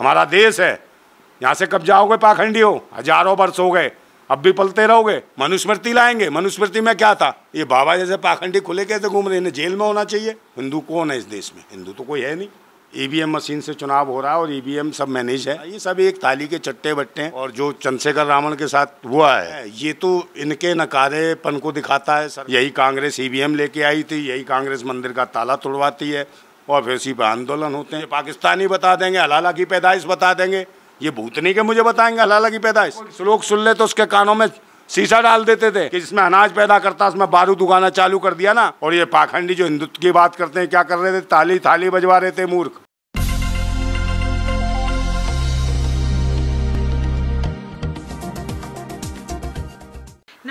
हमारा देश है। यहाँ से कब जाओगे पाखंडी हो हज़ारों वर्ष हो गए। अब भी पलते रहोगे। मनुस्मृति लाएँगे। मनुस्मृति में क्या था? ये बाबा जैसे पाखंडी खुले कैसे घूम रहे इन्हें जेल में होना चाहिए। हिंदू कौन है इस देश में? हिंदू तो कोई है नहीं। ईवीएम मशीन से चुनाव हो रहा है और ईवीएम सब मैनेज है। ये सब एक थाली के चट्टे बट्टे हैं। और जो चंद्रशेखर रावण के साथ हुआ है, ये तो इनके नकारेपन को दिखाता है। सर, यही कांग्रेस ईवीएम लेके आई थी। यही कांग्रेस मंदिर का ताला तोड़वाती है। और फिर इसी पर आंदोलन होते हैं। पाकिस्तानी बता देंगे, हलाला की पैदाइश बता देंगे। ये भूतनी के मुझे बताएँगे हलाला की पैदाइश। लोग सुन ले तो उसके कानों में शीशा डाल देते थे कि जिसमें अनाज पैदा करता, उसमें बारूद उगाना चालू कर दिया ना। और ये पाखंडी जो हिंदुत्व की बात करते हैं, क्या कर रहे थे? ताली थाली बजवा रहे थे मूर्ख।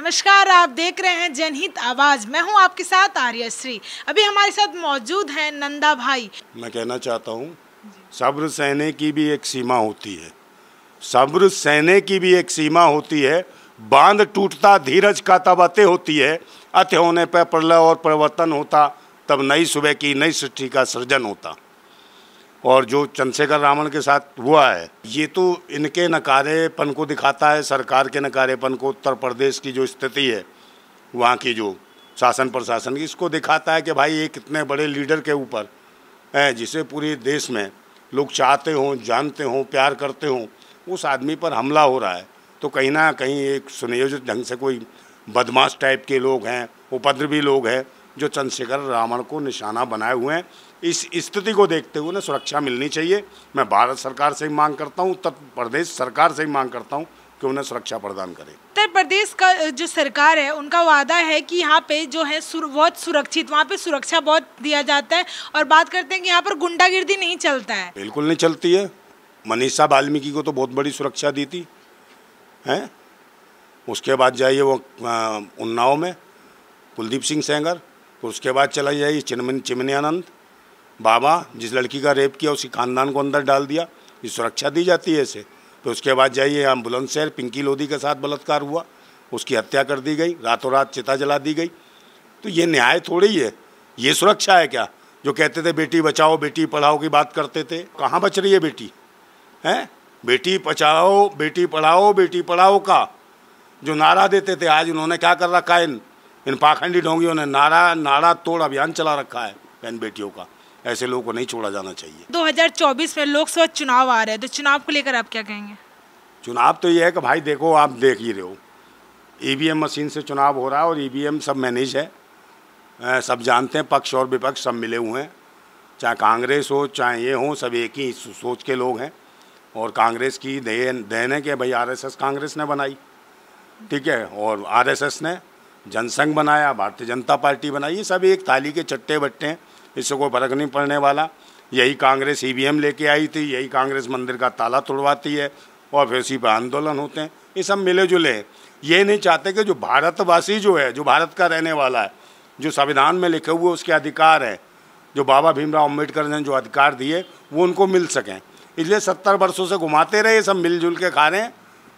नमस्कार, आप देख रहे हैं जनहित आवाज़। मैं हूँ आपके साथ आर्यश्री अभी हमारे साथ मौजूद हैं नंदा भाई। मैं कहना चाहता हूँ, सब्र सहने की भी एक सीमा होती है। सब्र सहने की भी एक सीमा होती है। बाँध टूटता, धीरज का तब अत्य होती है। अत्य होने पर प्रलय और परिवर्तन होता, तब नई सुबह की नई सृष्टि का सृजन होता। और जो चंद्रशेखर रावण के साथ हुआ है, ये तो इनके नकारेपन को दिखाता है, सरकार के नकारेपन को, उत्तर प्रदेश की जो स्थिति है, वहाँ की जो शासन प्रशासन की, इसको दिखाता है कि भाई ये कितने बड़े लीडर के ऊपर है, जिसे पूरे देश में लोग चाहते हों, जानते हों, प्यार करते हों, उस आदमी पर हमला हो रहा है। तो कहीं ना कहीं एक सुनियोजित ढंग से कोई बदमाश टाइप के लोग हैं, उपद्रवी लोग हैं, जो चंद्रशेखर रावण को निशाना बनाए हुए हैं। इस स्थिति को देखते हुए उन्हें सुरक्षा मिलनी चाहिए। मैं भारत सरकार से ही मांग करता हूँ उत्तर प्रदेश सरकार से ही मांग करता हूँ कि उन्हें सुरक्षा प्रदान करें। उत्तर प्रदेश का जो सरकार है उनका वादा है कि यहाँ पे जो है सुर, बहुत सुरक्षित वहाँ पे सुरक्षा बहुत दिया जाता है और बात करते हैं कि यहाँ पर गुंडागिर्दी नहीं चलता है। बिल्कुल नहीं चलती है। मनीषा वाल्मीकि को तो बहुत बड़ी सुरक्षा दी थी हैं? उसके बाद जाइए वो उन्नाव में कुलदीप सिंह सेंगर तो उसके बाद चला जाइए चिमन चिमनियानंद बाबा, जिस लड़की का रेप किया उसी खानदान को अंदर डाल दिया, ये सुरक्षा दी जाती है इसे। तो उसके बाद जाइए यहाँ बुलंदशहर पिंकी लोधी के साथ बलात्कार हुआ, उसकी हत्या कर दी गई, रातों रात चिता जला दी गई। तो ये न्याय थोड़ी ही, ये सुरक्षा है क्या? जो कहते थे, बेटी बचाओ, बेटी पढ़ाओ की बात करते थे, कहाँ बच रही है बेटी? हैं? बेटी बचाओ, बेटी पढ़ाओ बेटी पढ़ाओ का? जो नारा देते थे, आज उन्होंने क्या कर रखा है इन? इन पाखंडी ढोंगियों ने नारा नारा तोड़ अभियान चला रखा है, बहन बेटियों का। ऐसे लोगों को नहीं छोड़ा जाना चाहिए। 2024 में लोकसभा चुनाव आ रहे हैं तो चुनाव को लेकर आप क्या कहेंगे? चुनाव तो ये है कि भाई देखो आप देख ही रहे हो। ईवीएम मशीन से चुनाव हो रहा है और ईवीएम सब मैनेज है। सब जानते हैं पक्ष और विपक्ष सब मिले हुए हैं। चाहे कांग्रेस हो चाहे ये हो सब एक ही सोच के लोग हैं। और कांग्रेस की देन देन है कि भाई आरएसएस कांग्रेस ने बनाई। ठीक है और आरएसएस ने जनसंघ बनाया भारतीय जनता पार्टी बनाई। ये सब एक थाली के चट्टे बट्टे हैं। इससे कोई फ़र्क नहीं पड़ने वाला। यही कांग्रेस ईवीएम लेके आई थी, यही कांग्रेस मंदिर का ताला तोड़वाती है और फिर उसी पर आंदोलन होते हैं। ये सब मिले जुले हैं। ये नहीं चाहते कि जो भारतवासी जो है, जो भारत का रहने वाला है, जो संविधान में लिखे हुए उसके अधिकार हैं, जो बाबा भीमराव अंबेडकर ने जो अधिकार दिए, वो उनको मिल सकें। इसलिए सत्तर वर्षों से घुमाते रहे सब मिलजुल के खा रहे हैं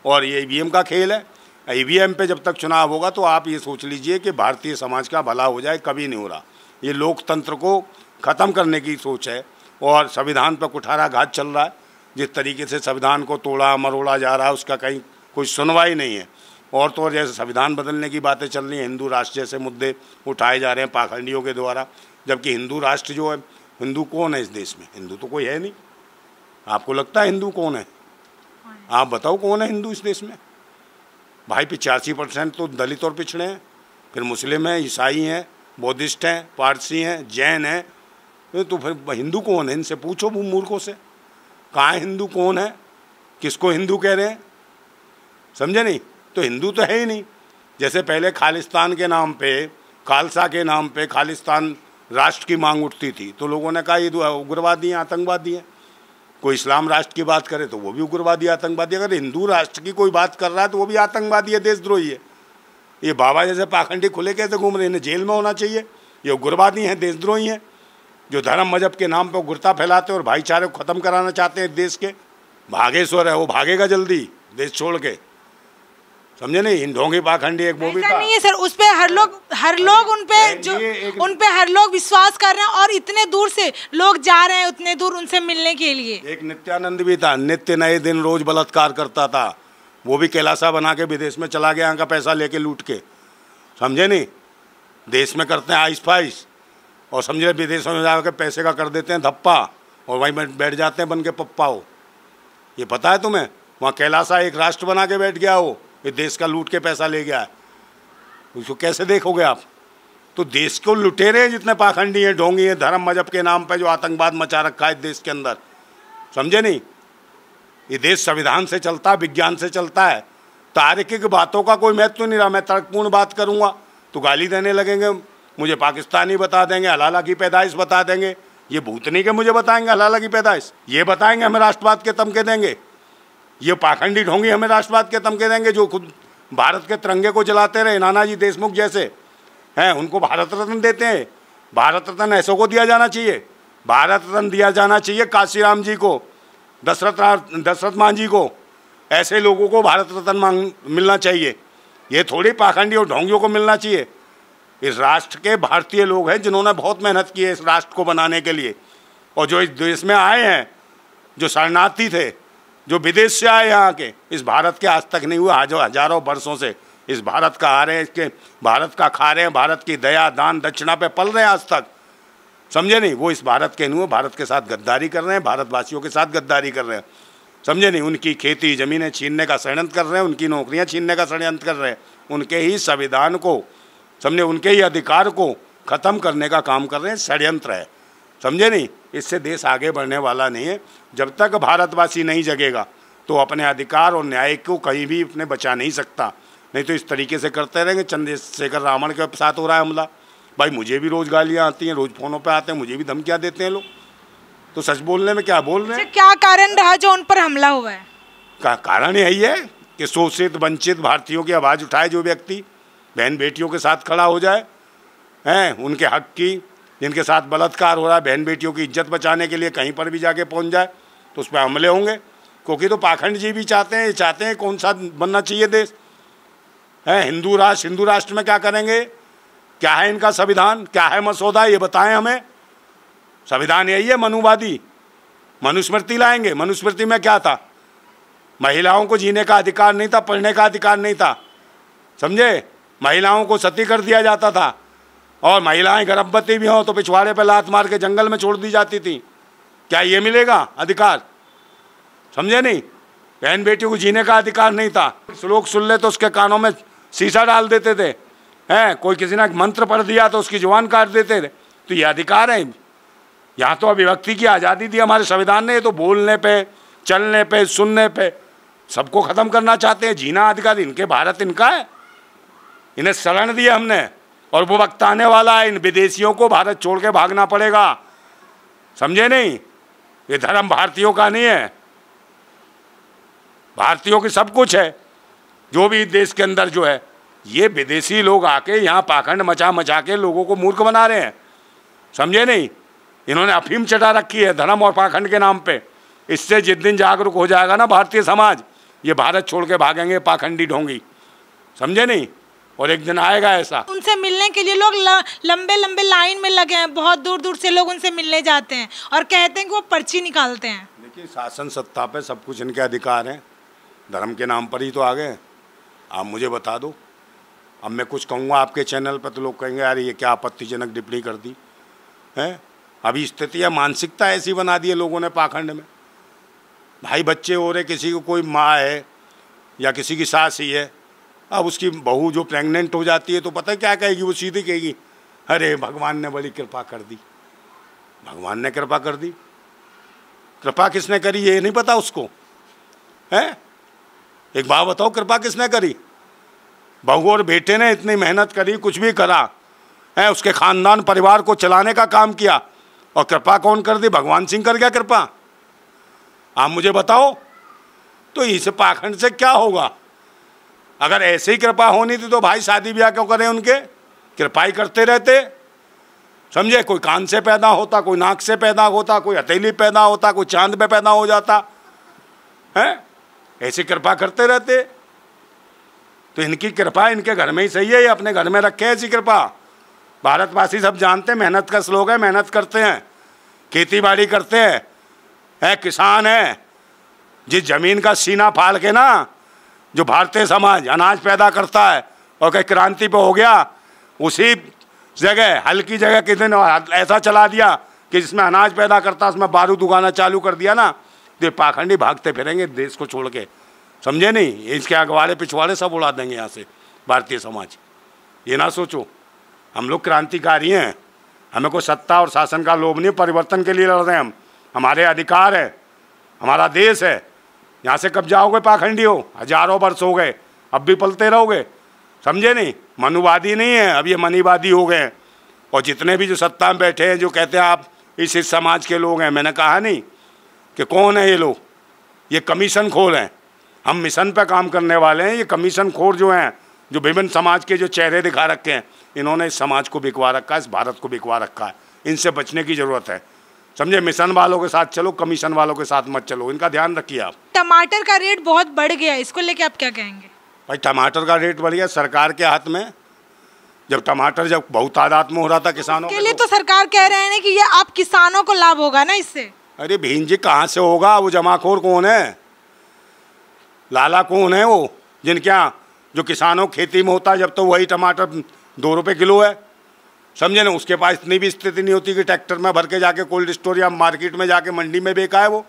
और ये ईवीएम का खेल है। ई पे जब तक चुनाव होगा तो आप ये सोच लीजिए कि भारतीय समाज का भला हो जाए, कभी नहीं हो रहा। ये लोकतंत्र को ख़त्म करने की सोच है और संविधान पर कुठारा घात चल रहा है। जिस तरीके से संविधान को तोड़ा, मरोड़ा जा रहा है, उसका कहीं कोई सुनवाई नहीं है। और तो और जैसे संविधान बदलने की बातें चल रही हैं, हिंदू राष्ट्र जैसे मुद्दे उठाए जा रहे हैं पाखंडियों के द्वारा, जबकि हिंदू राष्ट्र जो है, हिंदू कौन है इस देश में? हिंदू तो कोई है नहीं। आपको लगता है हिंदू कौन है? आप बताओ कौन है हिंदू इस देश में? भाई पिचासी परसेंट तो दलित और पिछड़े हैं, फिर मुस्लिम हैं, ईसाई हैं बौद्धिस्ट हैं, पारसी हैं, जैन हैं। तो फिर हिंदू कौन है? इनसे पूछो मूर्खों से। कहाँ हिंदू कौन है? किसको हिंदू कह रहे हैं? समझे नहीं? तो हिंदू तो है ही नहीं। जैसे पहले खालिस्तान के नाम पे, खालसा के नाम पे खालिस्तान राष्ट्र की मांग उठती थी तो लोगों ने कहा, ये तो उग्रवादी हैं आतंकवादी हैं। कोई इस्लाम राष्ट्र की बात करे तो वो भी उग्रवादी, आतंकवादी। अगर हिंदू राष्ट्र की कोई बात कर रहा है तो वो भी आतंकवादी है, देशद्रोही है। ये बाबा जैसे पाखंडी खुले कैसे घूम रहे हैं? जेल में होना चाहिए। ये उग्रवादी हैं देशद्रोही हैं। जो धर्म मज़हब के नाम पर उग्रता फैलाते हैं और भाईचारे को ख़त्म कराना चाहते हैं देश के। भागेश्वर है वो भागेगा जल्दी देश छोड़ के। समझे नहीं? ढोंगी पाखंडी एक वो भी था। नहीं है सर उस पे हर लोग हर लोग उन पे जो उन पे हर लोग विश्वास कर रहे हैं और इतने दूर से लोग जा रहे हैं उतने दूर उनसे मिलने के लिए। एक नित्यानंद भी था नित्य नए दिन रोज बलात्कार करता था। वो भी कैलासा बना के विदेश में चला गया यहाँ का पैसा लेके लूट के। समझे नहीं? देश में करते हैं आइस फाइस, और समझे विदेशों में जाकर पैसे का कर देते हैं धप्पा, और वहीं बैठ जाते हैं बन के पप्पा हो ये पता है तुम्हें? वहाँ कैलासा एक राष्ट्र बना के बैठ गया हो, ये देश का लूट के पैसा ले गया है। उसको कैसे देखोगे आप? तो देश को लुटेरे हैं जितने पाखंडी हैं, ढोंगी हैं, धर्म मज़हब के नाम पर जो आतंकवाद मचा रखा है देश के अंदर। समझे नहीं? ये देश संविधान से चलता है, विज्ञान से चलता है। तारीखिक बातों का कोई महत्व तो नहीं रहा। मैं तर्कपूर्ण बात करूँगा तो गाली देने लगेंगे। मुझे पाकिस्तानी बता देंगे, हलाला की पैदाइश बता देंगे। ये भूतनी के मुझे बताएँगे हलाला की पैदाइश? ये बताएँगे हमें राष्ट्रवाद के तमके देंगे। ये पाखंडी ढोंगी हमें राष्ट्रवाद के तमके देंगे, जो खुद भारत के तिरंगे को जलाते रहे, नानाजी देशमुख जैसे। हैं, उनको भारत रत्न देते हैं। भारत रत्न ऐसों को दिया जाना चाहिए। भारत रत्न दिया जाना चाहिए काशीराम जी को। दशरथ दशरथ जी को, ऐसे लोगों को भारत रत्न मांग, मिलना चाहिए। ये थोड़ी पाखंडी और ढोंगियों को मिलना चाहिए। इस राष्ट्र के भारतीय लोग हैं जिन्होंने बहुत मेहनत की है इस राष्ट्र को बनाने के लिए। और जो इस देश में आए हैं, जो शरणार्थी थे, जो विदेश से आए यहाँ के, इस भारत के आज तक नहीं हुए हज़ारों हज़ारों वर्षों से इस भारत का आ रहे हैं, इसके भारत का खा रहे हैं, भारत की दया, दान, दक्षिणा पे पल रहे हैं आज तक। समझे नहीं, वो इस भारत के नहीं भारत के साथ गद्दारी कर रहे हैं, भारतवासियों के साथ गद्दारी कर रहे हैं। समझे नहीं, उनकी खेती, ज़मीनें छीनने का षडयंत्र कर रहे हैं, उनकी नौकरियाँ छीनने का षडयंत्र कर रहे हैं। उनके ही संविधान को, समझे, उनके ही अधिकार को ख़त्म करने का काम कर रहे हैं, षडयंत्र है। समझे नहीं, इससे देश आगे बढ़ने वाला नहीं है। जब तक भारतवासी नहीं जगेगा तो अपने अधिकार और न्याय को कहीं भी अपने बचा नहीं सकता। नहीं तो इस तरीके से करते रहेंगे, चंद्रशेखर रावण के साथ हो रहा है हमला। भाई मुझे भी रोज़ गालियाँ आती हैं रोज़ फ़ोनों पे आते हैं मुझे भी धमकियाँ देते हैं लोग। तो सच बोलने में क्या बोल रहे हैं? अच्छा, क्या कारण रहा जो उन पर हमला हुआ है? का कारण यही है कि शोषित वंचित भारतीयों की आवाज़ उठाए जो व्यक्ति बहन बेटियों के साथ खड़ा हो जाए हैं उनके हक की जिनके साथ बलात्कार हो रहा है बहन बेटियों की इज़्ज़त बचाने के लिए कहीं पर भी जाके पहुँच जाए तो उस पर हमले होंगे। क्योंकि तो पाखंड जी भी चाहते हैं चाहते हैं कौन सा बनना चाहिए देश। है हिंदू राष्ट्र हिंदू राष्ट्र में क्या करेंगे? क्या है इनका संविधान? क्या है मसौदा? ये बताएँ हमें। संविधान यही है, मनुवादी। मनुस्मृति लाएँगे। मनुस्मृति में क्या था? महिलाओं को जीने का अधिकार नहीं था, पढ़ने का अधिकार नहीं था। समझे? महिलाओं को सती कर दिया जाता था। और महिलाएँ गर्भवती भी हों तो पिछवाड़े पर लात मार के जंगल में छोड़ दी जाती थी। क्या ये मिलेगा? अधिकार। समझे नहीं? बहन बेटियों को जीने का अधिकार नहीं था। श्लोक सुन ले तो उसके कानों में शीशा डाल देते थे। हैं, कोई किसी ने मंत्र पढ़ दिया तो उसकी ज़ुबान काट देते थे। तो ये अधिकार है यहाँ तो अभिव्यक्ति की आज़ादी दी हमारे संविधान ने तो बोलने पे, चलने पे, सुनने पे, सबको ख़त्म करना चाहते हैं, जीना अधिकार इनके, भारत इनका है। इन्हें शरण दिया हमने, और वो वक्त आने वाला है, इन विदेशियों को भारत छोड़ के भागना पड़ेगा। समझे नहीं? ये धर्म भारतीयों का नहीं है। भारतीयों की सब कुछ है। जो भी देश के अंदर जो है ये विदेशी लोग आके यहाँ पाखंड मचा मचा के लोगों को मूर्ख बना रहे हैं। समझे नहीं? इन्होंने अफीम चटा रखी है धर्म और पाखंड के नाम पे। इससे जिस दिन जागरूक हो जाएगा ना भारतीय समाज ये भारत छोड़ के भागेंगे पाखंडी ढोंगी। समझे नहीं? और एक दिन आएगा ऐसा। उनसे मिलने के लिए लोग लंबे लंबे लाइन में लगे हैं। बहुत दूर दूर से लोग उनसे मिलने जाते हैं और कहते हैं कि वो पर्ची निकालते हैं। देखिए शासन सत्ता पे सब कुछ इनके अधिकार हैं। धर्म के नाम पर ही तो आ गए आप मुझे बता दो अब मैं कुछ कहूँगा, आपके चैनल पर तो लोग कहेंगे यार ये क्या आपत्तिजनक टिप्पणी कर दी? है? अभी स्थिति या मानसिकता ऐसी बना दी है लोगों ने पाखंड में। भाई बच्चे हो रहे, किसी को कोई माँ है या किसी की सास ही है अब उसकी बहू जो प्रेग्नेंट हो जाती है तो पता क्या कहेगी? वो सीधी कहेगी, अरे, भगवान ने बड़ी कृपा कर दी। भगवान ने कृपा कर दी। कृपा किसने करी, ये नहीं पता उसको। है? एक बात बताओ, कृपा किसने करी? बहू और बेटे ने इतनी मेहनत करी, कुछ भी करा, है, उसके खानदान परिवार को चलाने का काम किया। और कृपा कौन कर दी? भगवान सिंह कर गया कृपा। आप मुझे बताओ तो इस पाखंड से क्या होगा? अगर ऐसी कृपा होनी थी तो भाई शादी ब्याह क्यों करें उनके? कृपा ही करते रहते। समझे? कोई कान से पैदा होता, कोई नाक से पैदा होता, कोई हथेली पैदा होता, कोई चाँद पे पैदा हो जाता, है? ऐसी कृपा करते रहते। तो इनकी कृपा इनके घर में ही सही है, ये अपने घर में रखे ऐसी कृपा। भारतवासी सब जानते हैं, मेहनत का श्लोक है, मेहनत करते हैं खेती बाड़ी करते हैं, है, किसान है। जिस ज़मीन का सीना फाड़ के ना, जो भारतीय समाज अनाज पैदा करता है और कहीं क्रांति पे हो गया, उसी जगह, हल्की जगह किस दिन ऐसा चला दिया कि जिसमें अनाज पैदा करता, उसमें बारूद उगाना चालू कर दिया ना तो पाखंडी भागते फिरेंगे देश को छोड़ के। समझे नहीं? इसके अगवाड़े पिछवाड़े सब उड़ा देंगे यहाँ से, भारतीय समाज। ये ना सोचो। हम लोग क्रांतिकारी हैं। हमें कोई सत्ता और शासन का लोभ नहीं, परिवर्तन के लिए लड़ रहे हैं हम। हमारे अधिकार है। हमारा देश है। यहाँ से कब जाओगे पाखंडी हो? हज़ारों वर्ष हो गए। अब भी पलते रहोगे। समझे नहीं? मनुवादी नहीं है। अब ये मनीवादी हो गए और जितने भी जो सत्ता में बैठे हैं, जो कहते हैं, आप इस इस समाज के लोग हैं, मैंने कहा नहीं कि कौन है ये लोग? ये कमीशन खोर हैं। हम मिशन पे काम करने वाले हैं ये कमीशन खोर जो हैं जो विभिन्न समाज के जो चेहरे दिखा रखे हैं इन्होंने इस समाज को बिकवा रखा है इस भारत को बिकवा रखा है। इनसे बचने की ज़रूरत है। समझे? मिशन वालों के साथ चलो कमीशन वालों के साथ मत चलो। इनका ध्यान रखिए आप। टमाटर का रेट बहुत बढ़ गया इसको लेके आप क्या कहेंगे? भाई टमाटर का रेट बढ़ गया सरकार के हाथ में। जब टमाटर जब बहुत तादाद में हो रहा था किसानों के लिए तो सरकार कह रहे हैं कि ये आप किसानों को लाभ होगा ना इससे। अरे भीन जी कहाँ से होगा? वो जमाखोर कौन है? लाला कौन है वो, जिनके यहाँ, जो किसानों खेती में होता है, जब तो वही टमाटर दो रुपये किलो है। समझे ना, उसके पास इतनी भी स्थिति नहीं होती कि ट्रैक्टर में भर के जाके कोल्ड स्टोर या मार्केट में जाके मंडी में बेका है वो।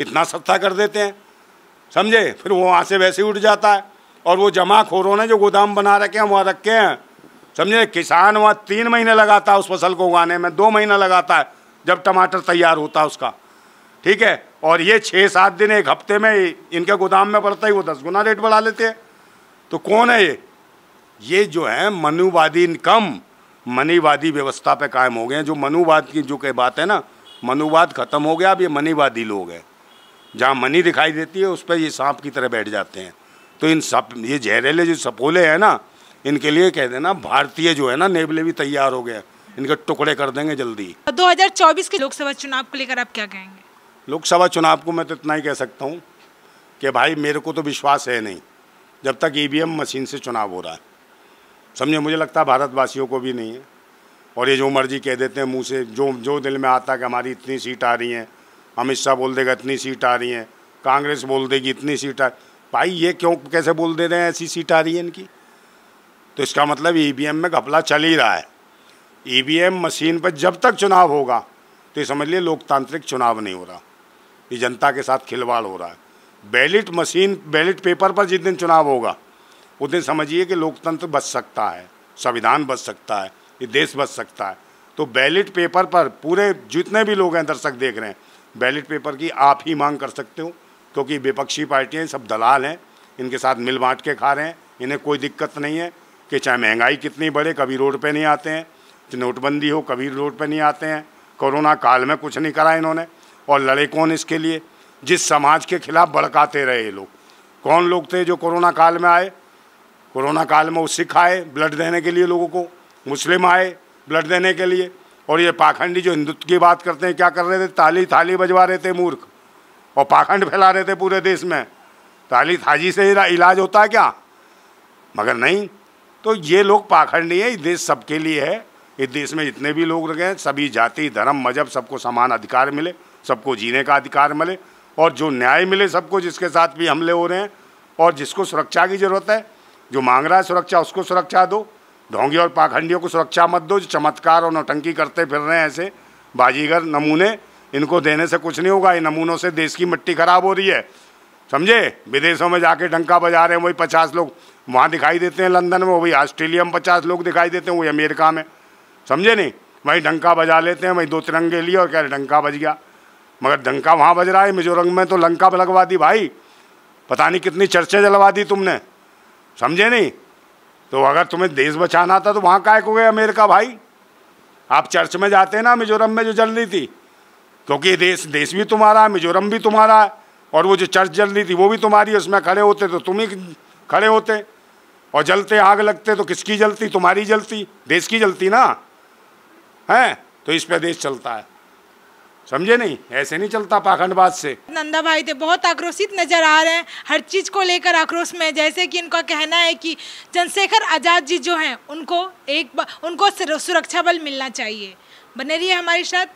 इतना सस्ता कर देते हैं। समझे? फिर वो वहाँ से वैसे ही उठ जाता है। और वो जमा खोरों ने जो गोदाम बना रखे हैं वहाँ रखे हैं। समझे? किसान वहाँ तीन महीने लगाता है उस फ़सल को उगाने में, दो महीना लगाता है, जब टमाटर तैयार होता है उसका। ठीक है? और ये छः सात दिन एक हफ़्ते में इनके गोदाम में पड़ता ही, वो दस गुना रेट बढ़ा लेते हैं। तो कौन है ये? ये जो है मनुवादी कम मनीवादी व्यवस्था पे कायम हो गए हैं। जो मनुवाद की जो कई बात है ना, मनुवाद खत्म हो गया, अब ये मनीवादी लोग हैं। जहाँ मनी दिखाई देती है, उस पर ये सांप की तरह बैठ जाते हैं। तो इन सप, ये जहरीले जो सपोले हैं ना, इनके लिए कह देना भारतीय जो है ना नेबले भी तैयार हो गए इनके टुकड़े कर देंगे जल्दी। 2024 के लोकसभा चुनाव को लेकर आप क्या कहेंगे? लोकसभा चुनाव को मैं तो इतना ही कह सकता हूँ कि भाई मेरे को तो विश्वास है नहीं, जब तक ईवीएम e मशीन से चुनाव हो रहा है। समझे? मुझे लगता है भारतवासियों को भी नहीं है। और ये जो मर्ज़ी कह देते हैं मुँह से, जो जो दिल में आता है कि हमारी इतनी सीट आ रही हैं, अमित शाह बोल देगा इतनी सीट आ रही हैं, कांग्रेस बोल देगी इतनी सीट आ भाई ये क्यों, कैसे बोल दे रहे हैं ऐसी सीट आ रही है इनकी? तो इसका मतलब ई e में घपला चल ही रहा है। ई e मशीन पर जब तक चुनाव होगा तो ये समझ लिए लोकतांत्रिक चुनाव नहीं हो रहा। ये जनता के साथ खिलवाड़ हो रहा है। बैलेट मशीन, बैलेट पेपर पर जिस दिन चुनाव होगा, उस दिन समझिए कि लोकतंत्र बच सकता है, संविधान बच सकता है, ये देश बच सकता है। तो बैलेट पेपर पर पूरे जितने भी लोग हैं, दर्शक देख रहे हैं, बैलेट पेपर की आप ही मांग कर सकते हो, क्योंकि विपक्षी पार्टियाँ सब दलाल हैं, इनके साथ मिल बांट के खा रहे हैं, इन्हें कोई दिक्कत नहीं है कि चाहे महँगाई कितनी बढ़े, कभी रोड पे नहीं आते हैं, नोटबंदी हो, कभी रोड पे नहीं आते हैं, कोरोना काल में कुछ नहीं करा इन्होंने और लड़े कौन इसके लिए? जिस समाज के खिलाफ भड़काते रहे ये लोग। कौन लोग थे जो कोरोना काल में आए? कोरोना काल में वो सिख आए, ब्लड देने के लिए लोगों को। मुस्लिम आए, ब्लड देने के लिए। और ये पाखंडी जो हिंदुत्व की बात करते हैं, क्या कर रहे थे? ताली थाली बजवा रहे थे मूर्ख। और पाखंड फैला रहे थे पूरे देश में। ताली थाजी से इलाज होता है क्या? मगर नहीं। तो ये लोग पाखंडी है देश सबके लिए है। इस देश में जितने भी लोग रहे सभी जाति, धर्म, मज़हब, सबको समान अधिकार मिले। सबको जीने का अधिकार मिले और जो न्याय मिले सबको, जिसके साथ भी हमले हो रहे हैं और जिसको सुरक्षा की ज़रूरत है, जो मांग रहा है सुरक्षा, उसको सुरक्षा दो। ढोंगी और पाखंडियों को सुरक्षा मत दो, जो चमत्कार और नौटंकी करते फिर रहे हैं ऐसे। बाजीगर नमूने, इनको देने से कुछ नहीं होगा, इन नमूनों से देश की मिट्टी खराब हो रही है। समझे? विदेशों में जाके डंका बजा रहे हैं, वही पचास लोग वहाँ दिखाई देते हैं लंदन में, वही ऑस्ट्रेलिया में पचास लोग दिखाई देते हैं, वही अमेरिका में। समझे नहीं? वहीं डंका बजा लेते हैं, वहीं दो तिरंगे लिए और कह रहे डंका बज गया। मगर डंका वहाँ बज रहा है, मिजोरम में तो लंका लगवा दी भाई। पता नहीं कितनी चर्चा जलवा दी तुमने। समझे नहीं? तो अगर तुम्हें देश बचाना था तो वहाँ काय को गए अमेरिका भाई? आप चर्च में जाते हैं ना, मिजोरम में जो जल रही थी। क्योंकि देश देश भी तुम्हारा है, मिजोरम भी तुम्हारा है, और वो जो चर्च जल रही थी, वो भी तुम्हारी, उसमें खड़े होते तो तुम ही खड़े होते। और जलते, आग लगते तो किसकी जलती? तुम्हारी जलती, देश की जलती ना? है? तो इस पर देश चलता है। समझे नहीं? ऐसे नहीं चलता पाखंडबाज से। नंदा भाई थे बहुत आक्रोशित नज़र आ रहे हैं। हर चीज़ को लेकर आक्रोश में जैसे कि इनका कहना है कि चंद्रशेखर आज़ाद जी जो हैं, उनको एक उनको सुरक्षा बल मिलना चाहिए। बने रहिए हमारे साथ।